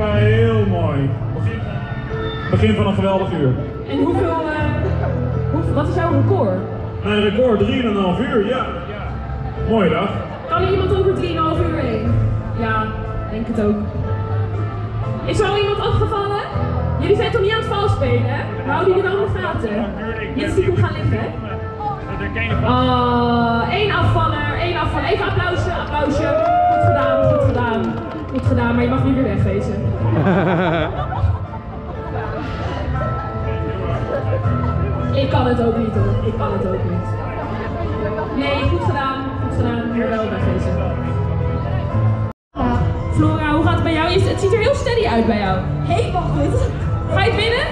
heel mooi. Begin, van een geweldig uur. En hoeveel, eh, hoe, wat is jouw record? Mijn record 3,5 uur, ja. Mooie dag. Kan er iemand over 3,5 uur heen? Ja, denk het ook. Is er al iemand afgevallen? Jullie zijn toch niet aan het vals spelen, hè? Houden jullie wel in de gaten. Niet stiekem gaan liggen, hè? Ah, één afvaller, één afvaller. Even applausje, applausje. Goed gedaan, goed gedaan. Goed gedaan, maar je mag nu weer wegwezen. Ik kan het ook niet hoor, ik kan het ook niet. Nee, goed gedaan, goed gedaan. Hier wel wegwezen. Flora, hoe gaat het bij jou? Het ziet er heel steady uit bij jou. Helemaal goed. Ga je het winnen?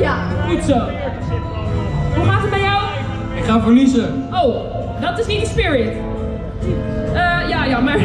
Ja. Goed zo. Hoe gaat het bij jou? Ik ga verliezen. Oh, dat is niet de spirit. Eh, ja, jammer.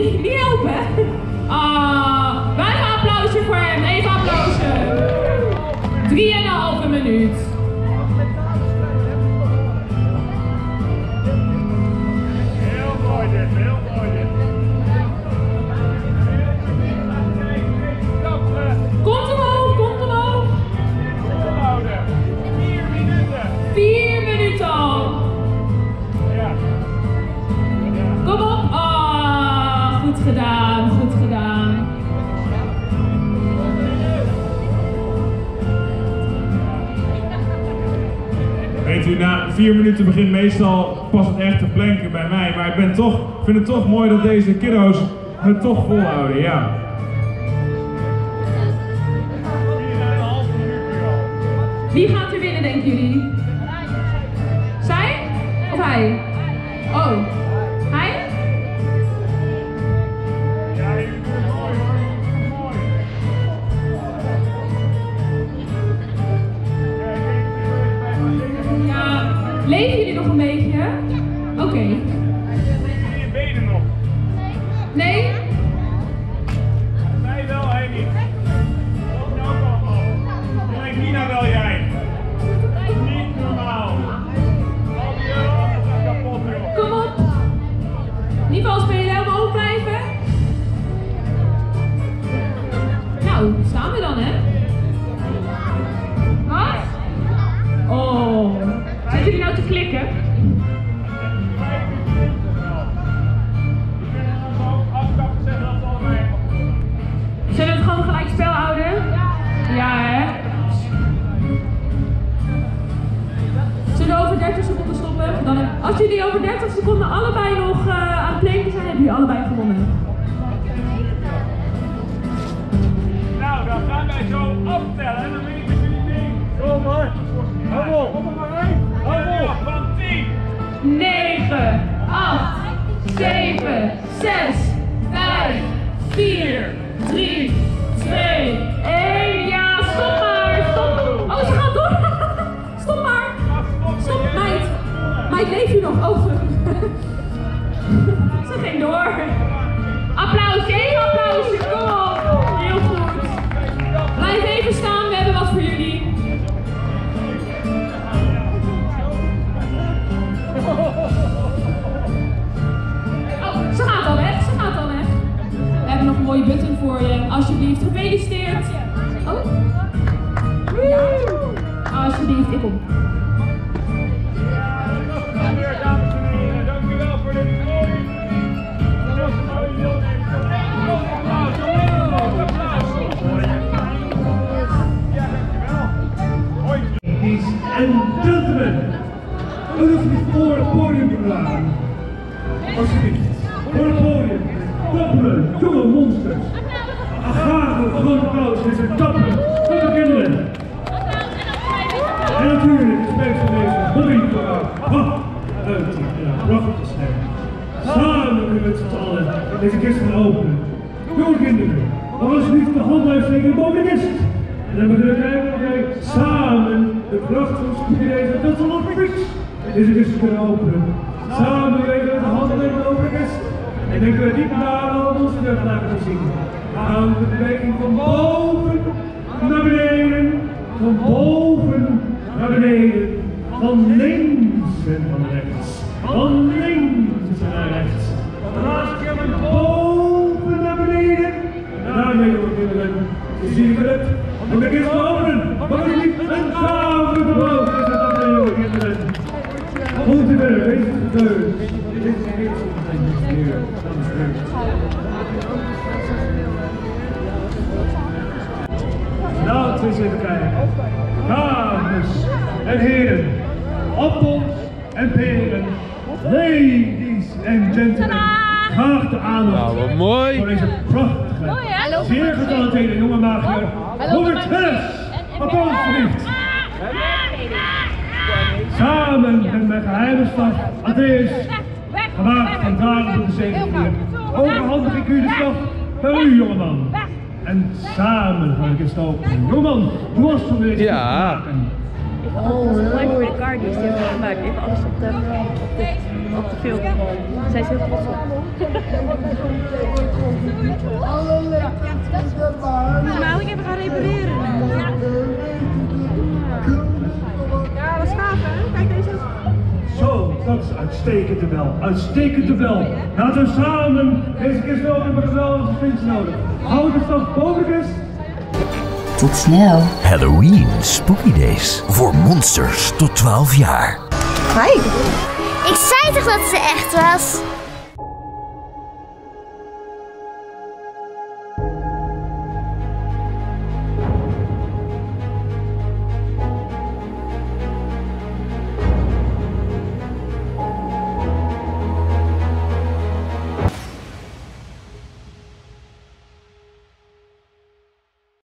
Nee, gedaan, goed gedaan. Weet u, na vier minuten begint meestal pas het echte planken bij mij. Maar ik ben toch, vind het toch mooi dat deze kiddo's het toch volhouden, ja. Wie gaat er winnen, denken jullie? Zij of hij? Oh, Nee? Als jullie over 30 seconden allebei nog eh, aan het pleken zijn, hebben jullie allebei gewonnen. Nou, dan gaan wij zo aftellen en dan weet ik wat jullie denken. Kom maar. Hou vol. Kom maar heen. Hou vol. Van 10. 9, 8, 7, 6, 5, 4, 3, 2, Meid, leef je nog? Oh. Ze ging door. Applausje, even applausje. Kom. Heel goed. Blijf even staan, we hebben wat voor jullie. Oh, ze gaat al weg, ze gaat al weg. We hebben nog een mooie button voor je. Alsjeblieft, gefeliciteerd. Oh. Alsjeblieft, ik kom. Gentlemen, alsjeblieft voor het podium bewaren. Alsjeblieft, voor het podium. Koppelen, jonge monsters. groot applaus voor deze dappere, dappere kinderen. En natuurlijk is bij deze Bobby voor haar prachtig haar prachtige stem. Samen kunnen we met z'n allen deze kist gaan openen. Jonge kinderen, mag alsjeblieft de hand uitsteken boven de kist. En dan kunnen we kijken of wij samen de prachtige spoedje deze tot z'n fiets deze kist kunnen openen. Samen wegen we de handen de kist. En dan kunnen we diep naar ons terug laten zien. Gaan we de beweging van boven naar beneden, van boven naar beneden, van links en van rechts, van links naar rechts. De laatste keer van boven naar beneden. En daarmee doen we kinderen. Is hier gelukt? Om de kist te openen. Wat is niet? En samen de boven is het dan de jonge kinderen. Goed te het. Dit is van de hier. Dat is leuk. Laten we eens even kijken. Dames en heren, appels en peren, ladies en gentlemen, graag de aandacht Nou, mooi. voor deze prachtige, zeer getalenteerde jonge magier, Robert Welles. Applaus alsjeblieft. Samen met mijn geheime staf, Atheus, gemaakt van dragen tot de zegenier, overhandig ik u de staf bij u, jongeman. En samen ga ik het stoken. Jongeman, het om deze Ja. maken? Oh, mooi voor de car die ze hebben gemaakt. Even alles op de, op de, op de film. Zijn ze heel trots op. Maar ik even gaan repareren. Uitstekend wel. Uitstekend wel. Laten we samen deze kist openen met geweldige vrienden nodig. Hou de staf boven. Tot snel. Halloween Spooky Days voor monsters tot 12 jaar. Ik zei toch dat ze echt was?